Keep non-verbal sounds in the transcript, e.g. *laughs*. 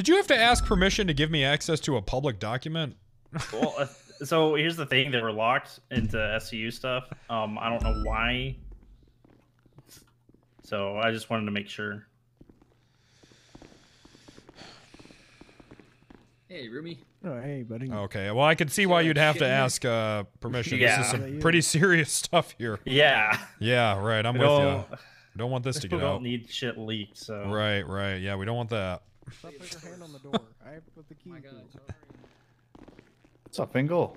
Did you have to ask permission to give me access to a public document? well, uh, so here's the thing: they were locked into SCU stuff. Um, I don't know why. So I just wanted to make sure. Hey, Rumi. Oh, hey, buddy. Okay, well, I could see why you'd have to ask uh, permission. This is some pretty serious *laughs* stuff here. Yeah. Yeah, right. I'm We with you. Don't want this to *laughs* People get don't need shit leaked. So Right, right. Yeah, we don't want that. Stop putting your hand on the door. I put the key. My God. through. What's up, Fingal?